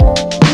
Bye.